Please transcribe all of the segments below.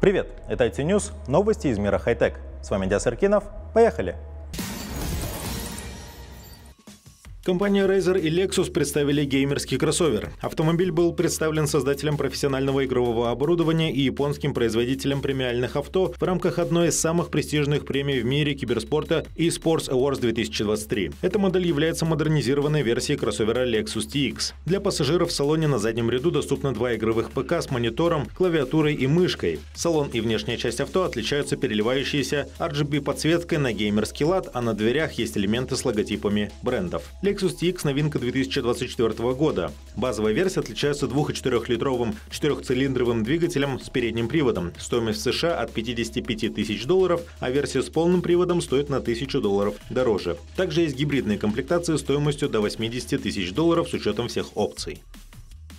Привет, это IT News, новости из мира хай-тек. С вами Диас Иркинов. Поехали! Компания Razer и Lexus представили геймерский кроссовер. Автомобиль был представлен создателем профессионального игрового оборудования и японским производителем премиальных авто в рамках одной из самых престижных премий в мире киберспорта eSports Awards 2023. Эта модель является модернизированной версией кроссовера Lexus TX. Для пассажиров в салоне на заднем ряду доступно два игровых ПК с монитором, клавиатурой и мышкой. Салон и внешняя часть авто отличаются переливающейся RGB-подсветкой на геймерский лад, а на дверях есть элементы с логотипами брендов. Lexus TX новинка 2024 года. Базовая версия отличается 2,4-литровым четырехцилиндровым двигателем с передним приводом. Стоимость в США от 55 тысяч долларов, а версия с полным приводом стоит на 1000 долларов дороже. Также есть гибридные комплектации стоимостью до 80 тысяч долларов с учетом всех опций.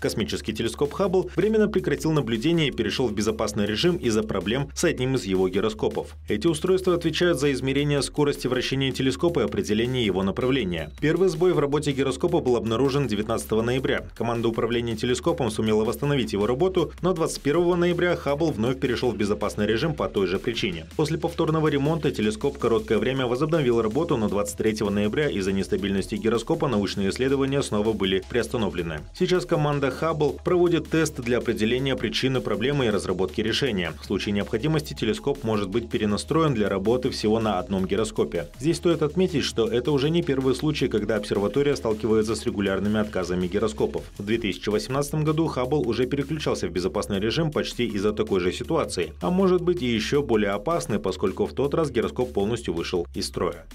Космический телескоп Хаббл временно прекратил наблюдение и перешел в безопасный режим из-за проблем с одним из его гироскопов. Эти устройства отвечают за измерение скорости вращения телескопа и определение его направления. Первый сбой в работе гироскопа был обнаружен 19 ноября. Команда управления телескопом сумела восстановить его работу, но 21 ноября Хаббл вновь перешел в безопасный режим по той же причине. После повторного ремонта телескоп короткое время возобновил работу, но 23 ноября из-за нестабильности гироскопа научные исследования снова были приостановлены. Сейчас команда Хаббл проводит тесты для определения причины проблемы и разработки решения. В случае необходимости телескоп может быть перенастроен для работы всего на одном гироскопе. Здесь стоит отметить, что это уже не первый случай, когда обсерватория сталкивается с регулярными отказами гироскопов. В 2018 году Хаббл уже переключался в безопасный режим почти из-за такой же ситуации, а может быть и еще более опасный, поскольку в тот раз гироскоп полностью вышел из строя.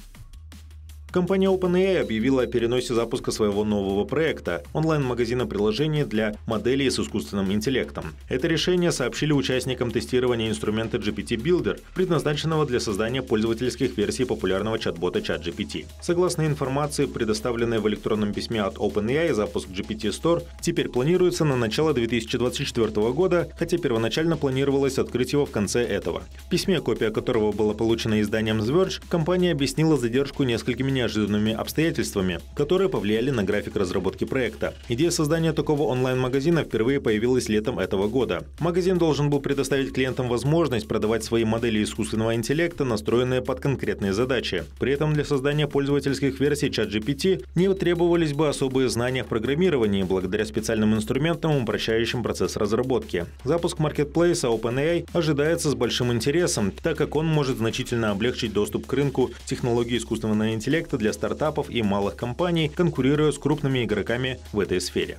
Компания OpenAI объявила о переносе запуска своего нового проекта – онлайн-магазина приложений для моделей с искусственным интеллектом. Это решение сообщили участникам тестирования инструмента GPT Builder, предназначенного для создания пользовательских версий популярного чат-бота ChatGPT. Согласно информации, предоставленной в электронном письме от OpenAI, запуск GPT Store теперь планируется на начало 2024 года, хотя первоначально планировалось открыть его в конце этого. В письме, копия которого была получена изданием The Verge, компания объяснила задержку несколькими неожиданными обстоятельствами, которые повлияли на график разработки проекта. Идея создания такого онлайн-магазина впервые появилась летом этого года. Магазин должен был предоставить клиентам возможность продавать свои модели искусственного интеллекта, настроенные под конкретные задачи. При этом для создания пользовательских версий ChatGPT не требовались бы особые знания в программировании благодаря специальным инструментам, упрощающим процесс разработки. Запуск маркетплейса OpenAI ожидается с большим интересом, так как он может значительно облегчить доступ к рынку технологий искусственного интеллекта для стартапов и малых компаний, конкурируя с крупными игроками в этой сфере.